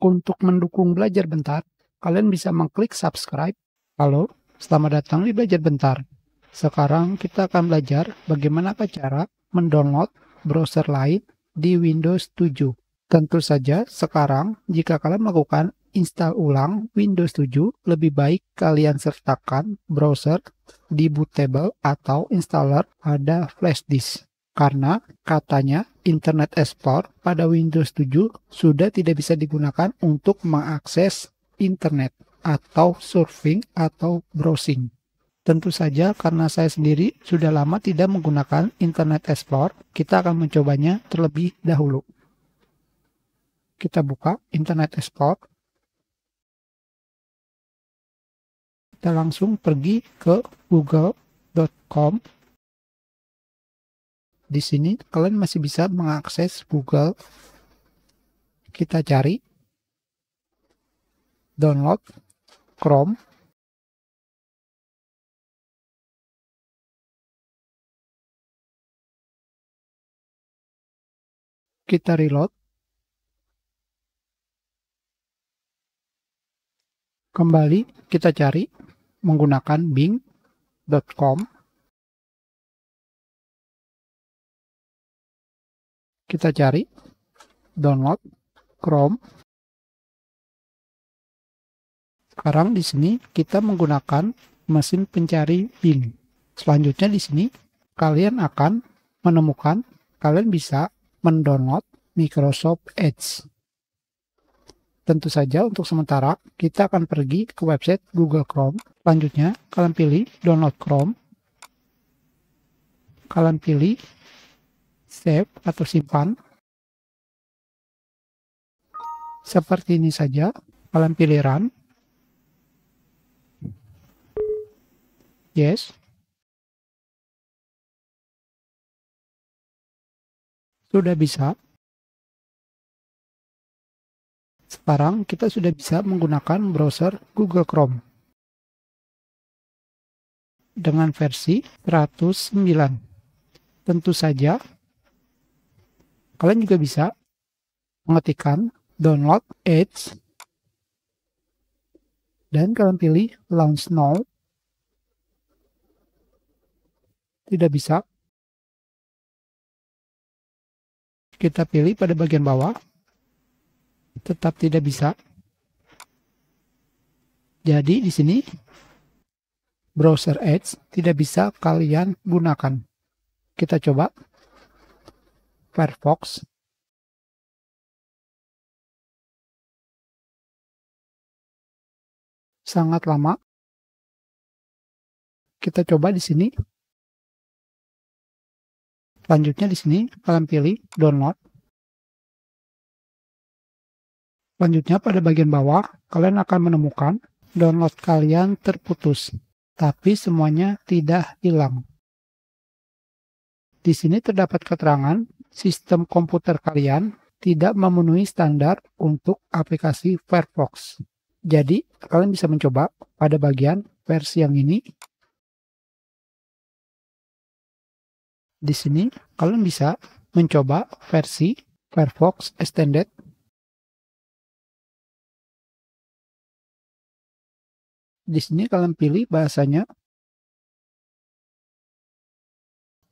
Untuk mendukung belajar bentar, kalian bisa mengklik subscribe. Halo, selamat datang di Belajar Bentar. Sekarang kita akan belajar bagaimana cara mendownload browser lain di Windows 7. Tentu saja sekarang jika kalian melakukan install ulang Windows 7, lebih baik kalian sertakan browser di bootable atau installer pada flash disk. Karena katanya Internet Explorer pada Windows 7 sudah tidak bisa digunakan untuk mengakses internet atau surfing atau browsing. Tentu saja karena saya sendiri sudah lama tidak menggunakan Internet Explorer, kita akan mencobanya terlebih dahulu. Kita buka Internet Explorer. Kita langsung pergi ke google.com di sini kalian masih bisa mengakses Google. Kita cari download Chrome. Kita reload. Kembali kita cari menggunakan bing.com kita cari download Chrome. Sekarang di sini kita menggunakan mesin pencari Bing. Selanjutnya di sini kalian akan menemukan kalian bisa mendownload Microsoft Edge. Tentu saja untuk sementara kita akan pergi ke website Google Chrome. Selanjutnya kalian pilih download Chrome. Kalian pilih save atau simpan. Seperti ini saja, kalian pilih run. Yes. Sudah bisa. Sekarang kita sudah bisa menggunakan browser Google Chrome dengan versi 109. Tentu saja Kalian juga bisa mengetikkan download Edge dan kalian pilih launch now. Tidak bisa. Kita pilih pada bagian bawah. Tetap tidak bisa. Jadi di sini browser Edge tidak bisa kalian gunakan. Kita coba. Firefox sangat lama. Kita coba di sini. Selanjutnya di sini kalian pilih download. Selanjutnya pada bagian bawah kalian akan menemukan download kalian terputus, tapi semuanya tidak hilang. Di sini terdapat keterangan sistem komputer kalian tidak memenuhi standar untuk aplikasi Firefox. Jadi, kalian bisa mencoba pada bagian versi yang ini. Di sini, kalian bisa mencoba versi Firefox Extended. Di sini kalian pilih bahasanya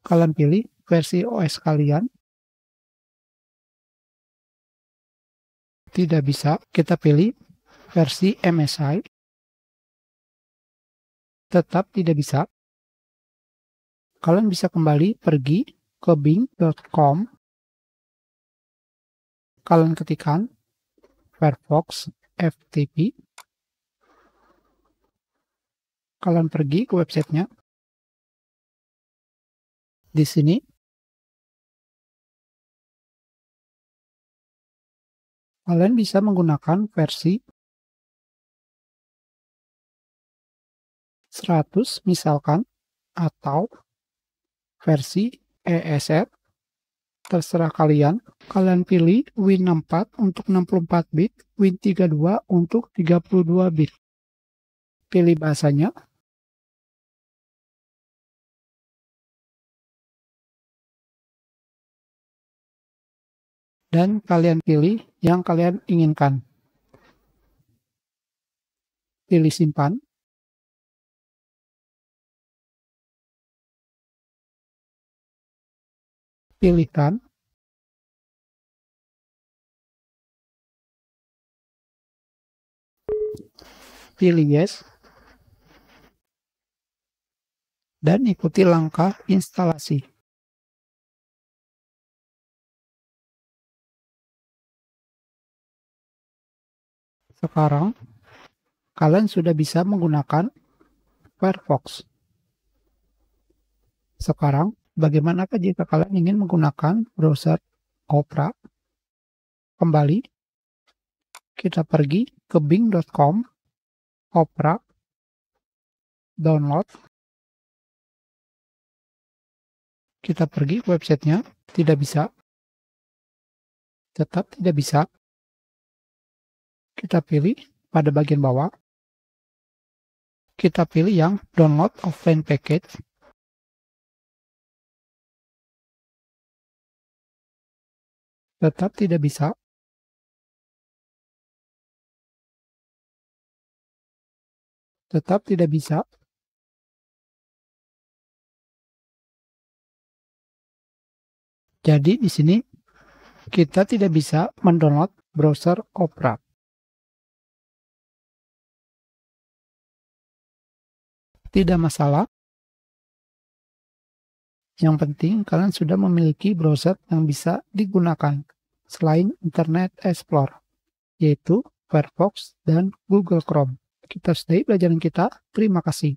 kalian pilih versi OS kalian. Tidak bisa, kita pilih versi MSI. Tetap tidak bisa. Kalian bisa kembali pergi ke bing.com. Kalian ketikkan Firefox FTP. Kalian pergi ke websitenya. Di sini kalian bisa menggunakan versi 100 misalkan atau versi ESR terserah kalian. Kalian pilih Win64 untuk 64 bit Win32 untuk 32 bit. Pilih bahasanya dan kalian pilih yang kalian inginkan. pilih simpan. Pilihkan. Pilih yes. Dan ikuti langkah instalasi. Sekarang, kalian sudah bisa menggunakan Firefox. Sekarang, bagaimanakah jika kalian ingin menggunakan browser Opera? Kembali, kita pergi ke bing.com, Opera, download. Kita pergi ke websitenya, tidak bisa. Tetap tidak bisa. Kita pilih pada bagian bawah. Kita pilih yang download offline package. Tetap tidak bisa. Tetap tidak bisa. Jadi di sini kita tidak bisa mendownload browser Opera. Tidak masalah. Yang penting kalian sudah memiliki browser yang bisa digunakan selain Internet Explorer, yaitu Firefox dan Google Chrome. Kita stay pelajaran kita. Terima kasih.